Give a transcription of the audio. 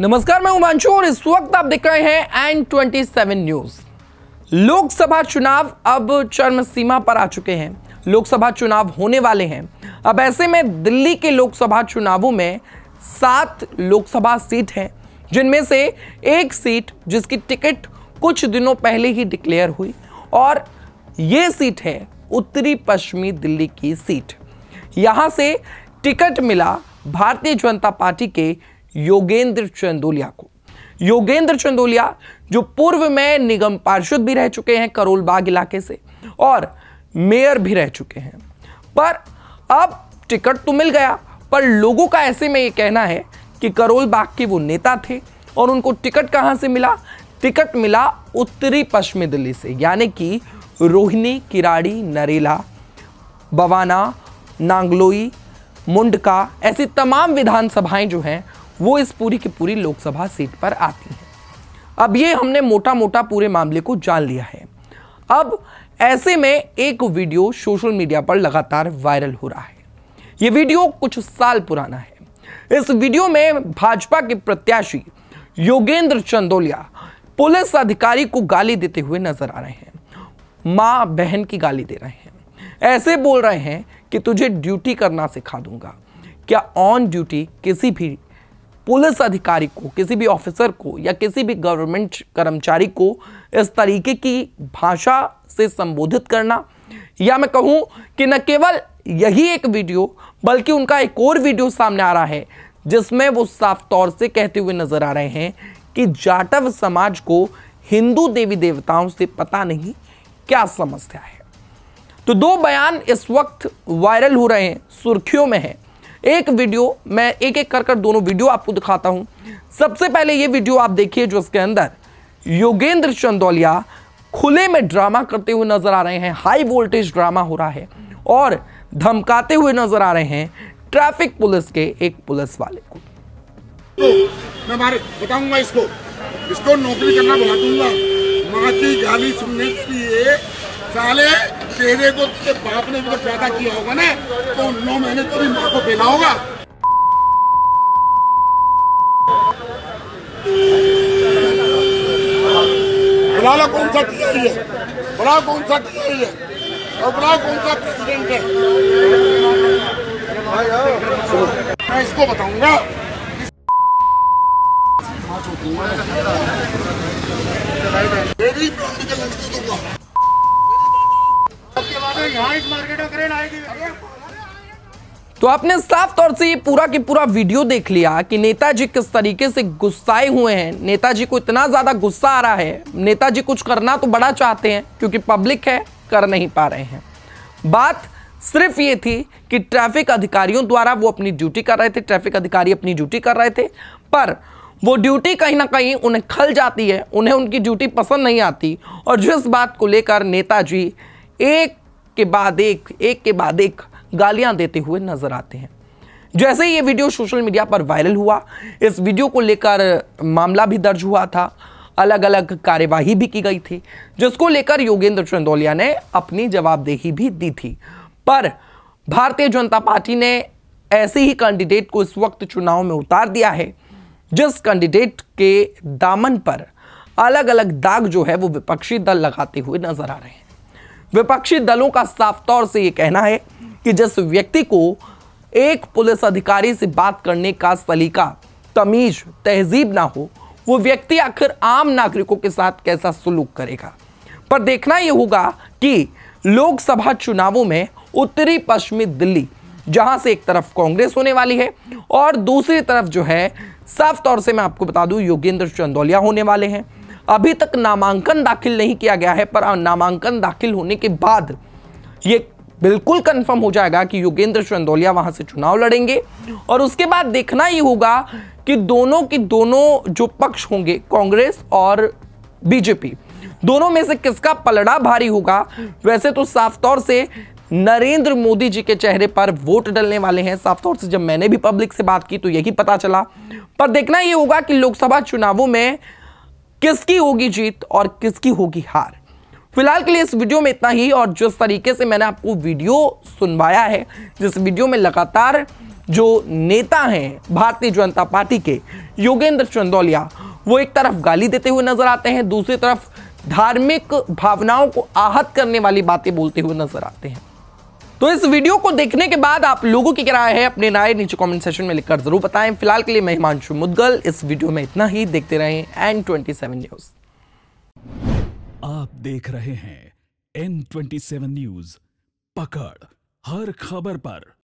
नमस्कार, मैं उमांशु और इस वक्त आप देख रहे हैं N twenty seven news Lok Sabha चुनाव अब चरम सीमा पर आ चुके हैं। लोकसभा चुनाव होने वाले हैं। अब ऐसे में दिल्ली के लोकसभा चुनावों में सात लोकसभा सीट हैं, जिनमें से एक सीट जिसकी टिकट कुछ दिनों पहले ही डिक्लेयर हुई और ये सीट है उत्तरी पश्चिमी दिल्ली की सीट। यहाँ से टिकट मिला भारतीय जनता पार्टी के योगेंद्र चंदोलिया को। योगेंद्र चंदोलिया, जो पूर्व में निगम पार्षद भी रह चुके हैं करोल बाग इलाके से, और मेयर भी रह चुके हैं। पर अब टिकट तो मिल गया, पर लोगों का ऐसे में ये कहना है कि करोल बाग के वो नेता थे, और उनको टिकट कहाँ से मिला? टिकट मिला उत्तरी पश्चिमी दिल्ली से, यानी कि रोहिणी, किराड़ी, नरेला, बवाना, नांगलोई, मुंडका, ऐसी तमाम विधानसभाएँ जो हैं वो इस पूरी की पूरी लोकसभा सीट पर आती हैं। अब ये हमने मोटा मोटा पूरे मामले को जान लिया है। अब ऐसे में एक वीडियो सोशल मीडिया पर लगातार वायरल हो रहा है। ये वीडियो कुछ साल पुराना है। इस वीडियो में भाजपा के प्रत्याशी योगेंद्र चंदोलिया पुलिस अधिकारी को गाली देते हुए नज़र आ रहे हैं। माँ बहन की गाली दे रहे हैं। ऐसे बोल रहे हैं कि तुझे ड्यूटी करना सिखा दूँगा। क्या ऑन ड्यूटी किसी भी पुलिस अधिकारी को, किसी भी ऑफिसर को या किसी भी गवर्नमेंट कर्मचारी को इस तरीके की भाषा से संबोधित करना। या मैं कहूँ कि न केवल यही एक वीडियो बल्कि उनका एक और वीडियो सामने आ रहा है, जिसमें वो साफ़ तौर से कहते हुए नज़र आ रहे हैं कि जाटव समाज को हिंदू देवी देवताओं से पता नहीं क्या समस्या है। तो दो बयान इस वक्त वायरल हो रहे हैं, सुर्खियों में है। एक वीडियो, मैं एक एक कर कर दोनों वीडियो आपको दिखाता हूँ। सबसे पहले ये वीडियो आप देखिए जो उसके अंदर। योगेंद्र चंदौलिया खुले में ड्रामा करते हुए नज़र आ रहे हैं। हाई वोल्टेज ड्रामा हो रहा है और धमकाते हुए नज़र आ रहे हैं ट्रैफ़िक पुलिस के एक पुलिस वाले को। मैं बताऊँगा इसको। इसको नौकरी करना बुला दूँगा गाली सुनने के लिए साले तेरे को तेरे बाप ने तो पैदा किया होगा ना तो नौ महीने तेरी माँ को बेला होगा। बुला कौन सा टीआई है? बुला कौन सा टीआई है? और बुला कौन सा प्रेसिडेंट है? मैं इसको बताऊँगा। मेरी लड़की दूँगा तो आपने साफ़ तौर से ये पूरा की पूरा वीडियो देख लिया कि नेताजी किस तरीके से गुस्साए हुए हैं। नेताजी को इतना ज़्यादा गुस्सा आ रहा है। नेताजी कुछ करना तो बड़ा चाहते हैं, क्योंकि पब्लिक है, कर नहीं पा रहे हैं। बात सिर्फ़ ये थी कि ट्रैफ़िक अधिकारियों द्वारा वो अपनी ड्यूटी कर रहे थे, ट्रैफ़िक अधिकारी अपनी ड्यूटी कर रहे थे, पर वो ड्यूटी कहीं ना कहीं उन्हें खल जाती है, उन्हें उनकी ड्यूटी पसंद नहीं आती। और जिस बात को लेकर नेताजी एक के बाद एक एक के बाद एक गालियाँ देते हुए नज़र आते हैं। जैसे ही ये वीडियो सोशल मीडिया पर वायरल हुआ, इस वीडियो को लेकर मामला भी दर्ज हुआ था। अलग अलग कार्यवाही भी की गई थी, जिसको लेकर योगेंद्र चंदौलिया ने अपनी जवाबदेही भी दी थी। पर भारतीय जनता पार्टी ने ऐसे ही कैंडिडेट को इस वक्त चुनाव में उतार दिया है, जिस कैंडिडेट के दामन पर अलग अलग दाग जो है वो विपक्षी दल लगाते हुए नज़र आ रहे हैं। विपक्षी दलों का साफ़ तौर से यह कहना है कि जिस व्यक्ति को एक पुलिस अधिकारी से बात करने का सलीका, तमीज, तहजीब ना हो, वो व्यक्ति आखिर आम नागरिकों के साथ कैसा सुलूक करेगा? पर देखना यह होगा कि लोकसभा चुनावों में उत्तरी पश्चिमी दिल्ली, जहाँ से एक तरफ़ कांग्रेस होने वाली है और दूसरी तरफ़ जो है, साफ़ तौर से मैं आपको बता दूँ, योगेंद्र चंदौलिया होने वाले हैं। अभी तक नामांकन दाखिल नहीं किया गया है, पर नामांकन दाखिल होने के बाद ये बिल्कुल कंफर्म हो जाएगा कि योगेंद्र चंदोलिया वहाँ से चुनाव लड़ेंगे। और उसके बाद देखना ही होगा कि दोनों की दोनों जो पक्ष होंगे, कांग्रेस और बीजेपी, दोनों में से किसका पलड़ा भारी होगा? वैसे तो साफ़ तौर से नरेंद्र मोदी जी के चेहरे पर वोट डलने वाले हैं। साफ़ तौर से जब मैंने भी पब्लिक से बात की तो यही पता चला। पर देखना यह होगा कि लोकसभा चुनावों में किसकी होगी जीत और किसकी होगी हार। फ़िलहाल के लिए इस वीडियो में इतना ही और जिस तरीके से मैंने आपको वीडियो सुनवाया है, जिस वीडियो में लगातार जो नेता हैं भारतीय जनता पार्टी के योगेंद्र चंदौलिया, वो एक तरफ़ गाली देते हुए नज़र आते हैं, दूसरी तरफ़ धार्मिक भावनाओं को आहत करने वाली बातें बोलते हुए नज़र आते हैं। तो इस वीडियो को देखने के बाद आप लोगों की क्या राय है अपने राय नीचे कमेंट सेक्शन में लिखकर ज़रूर बताएँ। फ़िलहाल के लिए मैं हिमांशु मुद्गल, इस वीडियो में इतना ही। देखते रहें एन ट्वेंटी न्यूज़ आप देख रहे हैं एन ट्वेंटी न्यूज़ पकड़ हर खबर पर।